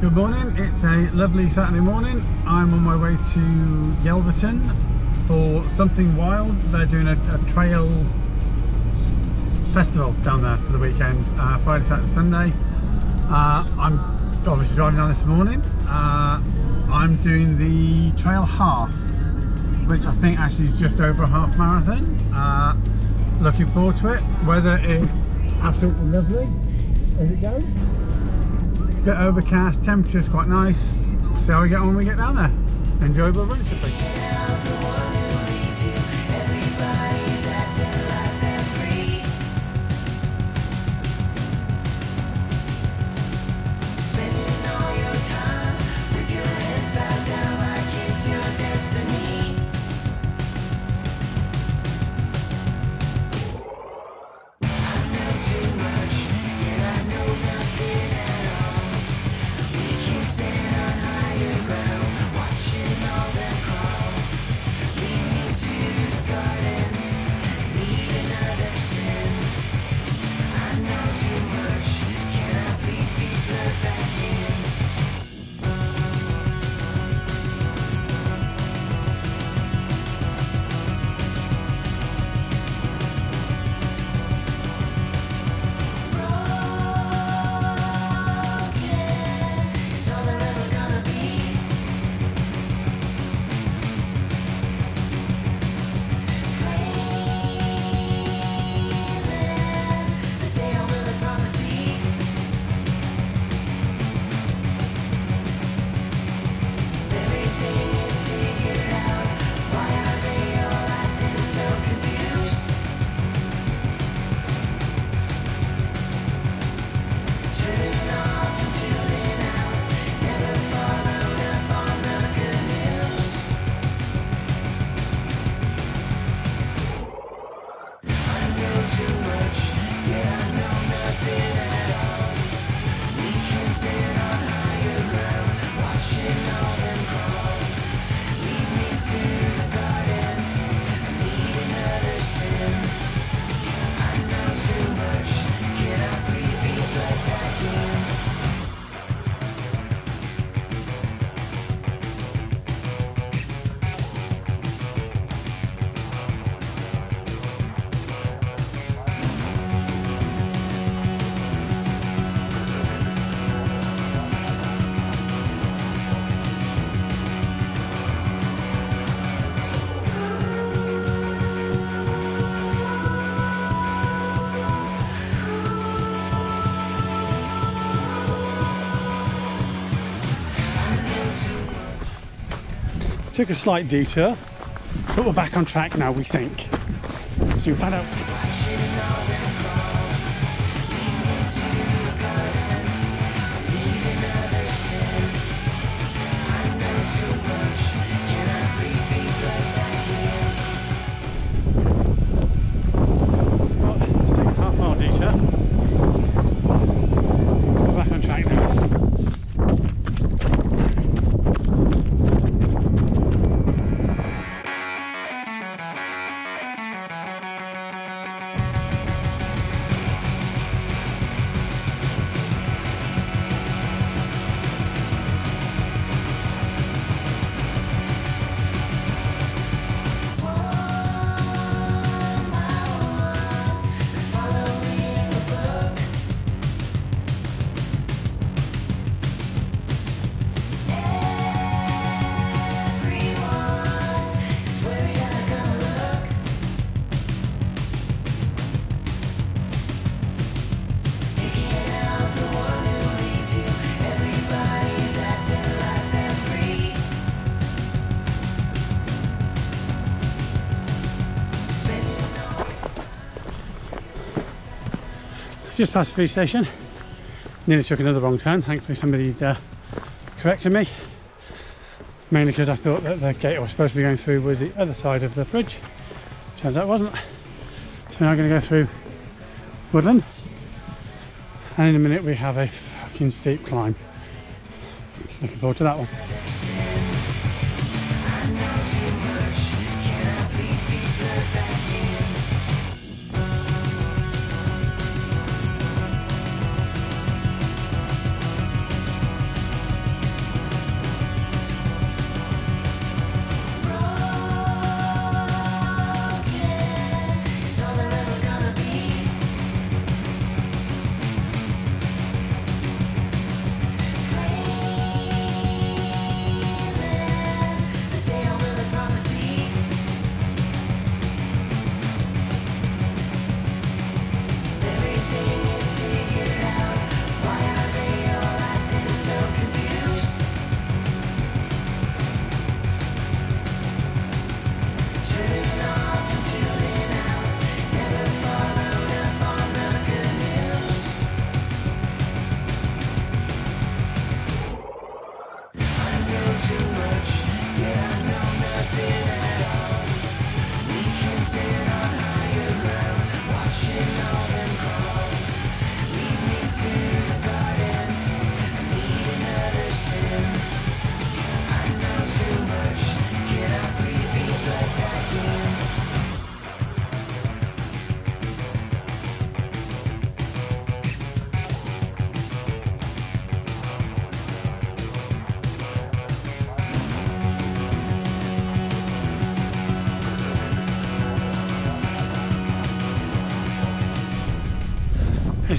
Good morning, it's a lovely Saturday morning. I'm on my way to Yelverton for Something Wild. They're doing a, a trail festival down there for the weekend, uh, Friday, Saturday, Sunday. Uh, I'm obviously driving down this morning. Uh, I'm doing the trail half, which I think actually is just over a half marathon. Uh, looking forward to it. Weather is absolutely lovely as it goes bit overcast, temperature's quite nice. See how we get when we get down there. Enjoyable run Took a slight detour, but we're back on track now, we think. So we found out. Just past the police station. Nearly took another wrong turn. Thankfully somebody uh, corrected me. Mainly because I thought that the gate I was supposed to be going through was the other side of the bridge. Turns out it wasn't. So now I'm going to go through woodland. And in a minute we have a fucking steep climb. Looking forward to that one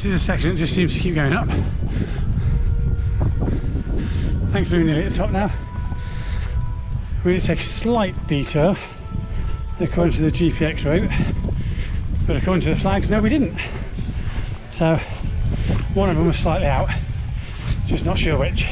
This is a section that just seems to keep going up. Thankfully we're nearly at the top now. We need to take a slight detour according to the GPX route, but according to the flags, no we didn't. So one of them was slightly out, just not sure which.